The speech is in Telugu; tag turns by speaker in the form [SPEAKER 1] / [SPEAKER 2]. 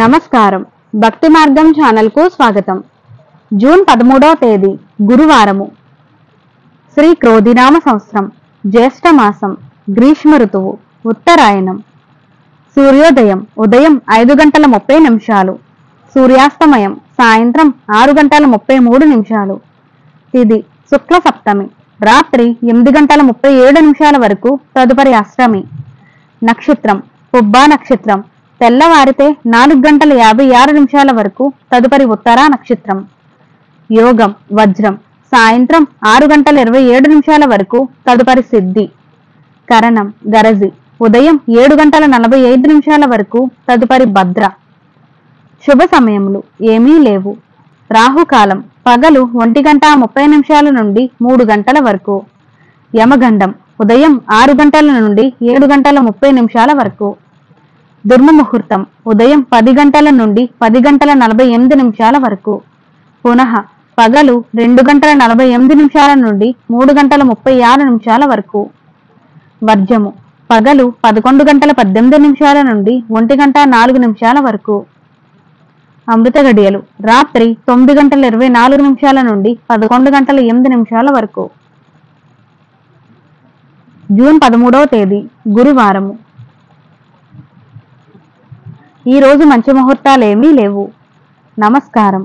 [SPEAKER 1] నమస్కారం. భక్తి మార్గం ఛానల్కు స్వాగతం. జూన్ పదమూడవ తేదీ గురువారము. శ్రీ క్రోధినామ సంవత్సరం జ్యేష్ఠమాసం గ్రీష్మ ఋతువు ఉత్తరాయణం. సూర్యోదయం ఉదయం ఐదు గంటల ముప్పై నిమిషాలు. సూర్యాస్తమయం సాయంత్రం ఆరు గంటల ముప్పై మూడు నిమిషాలు. తిది శుక్ల సప్తమి రాత్రి ఎనిమిది గంటల ముప్పై ఏడు నిమిషాల వరకు తదుపరి అష్టమి. నక్షత్రం పుబ్బా నక్షత్రం తెల్లవారితే నాలుగు గంటల యాభై ఆరు నిమిషాల వరకు తదుపరి ఉత్తరా నక్షత్రం. యోగం వజ్రం సాయంత్రం ఆరు గంటల ఇరవై ఏడు నిమిషాల వరకు తదుపరి సిద్ధి. కరణం గరజి ఉదయం ఏడు గంటల నలభై ఐదు నిమిషాల వరకు తదుపరి భద్ర. శుభ సమయములు ఏమీ లేవు. రాహుకాలం పగలు ఒంటి గంట ముప్పై నిమిషాల నుండి మూడు గంటల వరకు. యమగండం ఉదయం ఆరు గంటల నుండి ఏడు గంటల ముప్పై నిమిషాల వరకు. దుర్మముహూర్తం. ఉదయం పది గంటల నుండి పది గంటల నలభై ఎనిమిది నిమిషాల వరకు. పునః పగలు రెండు గంటల నలభై ఎనిమిది నిమిషాల నుండి మూడు గంటల ముప్పై ఆరు నిమిషాల వరకు. వర్జము. పగలు పదకొండు గంటల పద్దెనిమిది నిమిషాల నుండి ఒంటి గంట నాలుగు నిమిషాల వరకు. అమృత గడియలు. రాత్రి తొమ్మిది గంటల ఇరవై నాలుగు నిమిషాల నుండి పదకొండు గంటల ఎనిమిది నిమిషాల వరకు. జూన్ పదమూడవ తేదీ. గురువారము. ఈరోజు మంచి మంచి ముహూర్తాలేమీ లేవు. నమస్కారం.